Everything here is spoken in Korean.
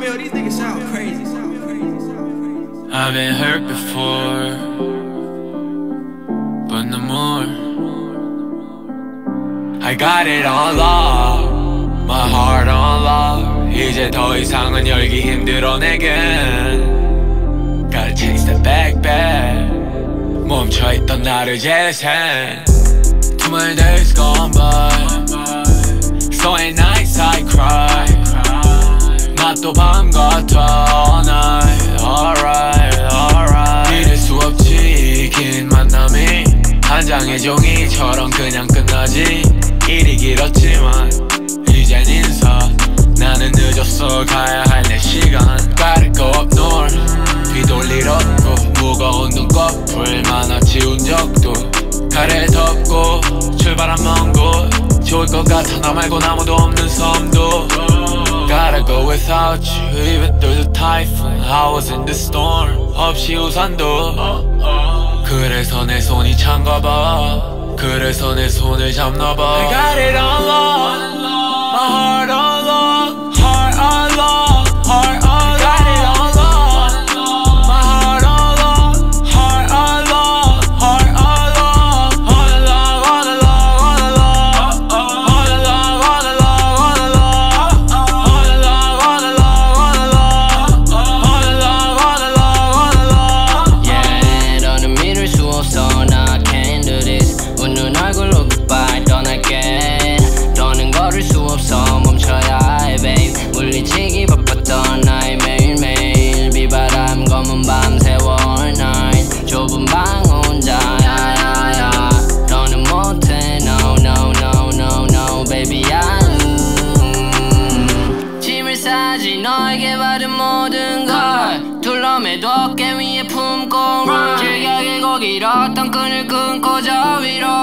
Romeo, these niggas sound crazy. Sound crazy. Sound crazy. I've been hurt before, but no more. I got it on lock, my heart on lock. 이제 더 이상은 열기 힘들어 내겐. Gotta chase the back back. 멈춰있던 나를 재생. Too many days gone by. 같아 all night. Alright, alright. 이럴 수 없지 긴 만남이 한 장의 종이처럼 그냥 끝나지. 일이 길었지만 이젠 인사. 나는 늦었어 가야 할 내 시간. Gotta. 뒤돌릴 없고 무거운 눈꺼풀 많아 지운 적도 가래 덮고 출발한 먼곳 좋을 것 같아 나 말고 아무도 없는 without you even through the typhoon I was in the storm 없이 우산도 그래서 내 손이 찬가 봐 그래서 내 손을 잡나 봐 I got it on 싸지 너에게 받은 모든 걸 둘러매도 어깨 위에 품고 run. 즐겨 길고 길었던 끈을 끊고 저 위로